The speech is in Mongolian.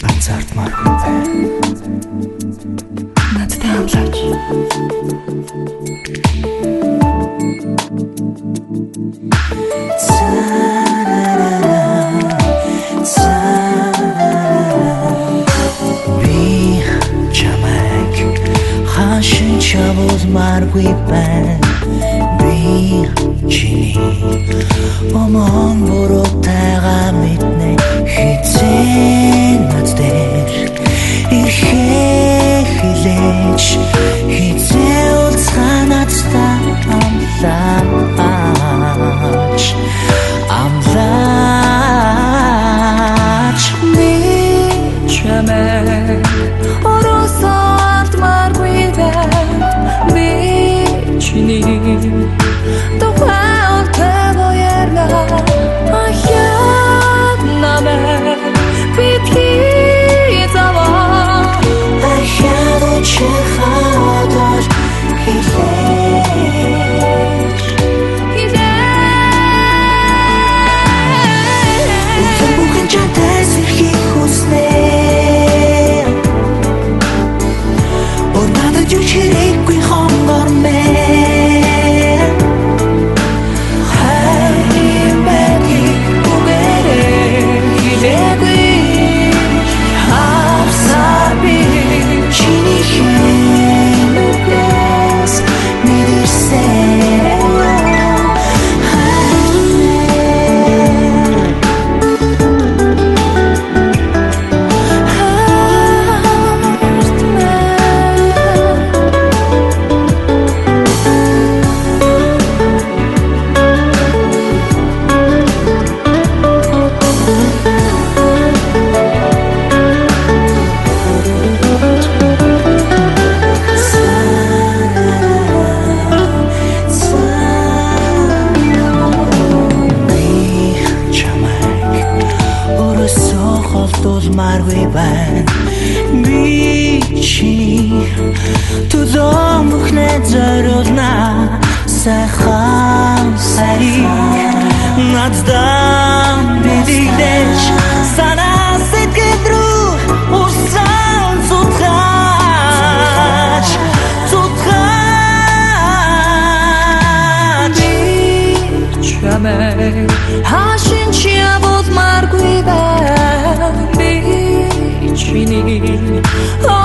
Ганцаардмаар байна. Надтай амлаач. Би чамайг хашин чамуулмааргүй байна. Хилээч хизээ улцгаа надтай амлаач. Амлаач. Би чамайг оросолд маргүй. Би чиний байна би чиний төлөө бүхнээ зориулна сайхан сарик надад 你。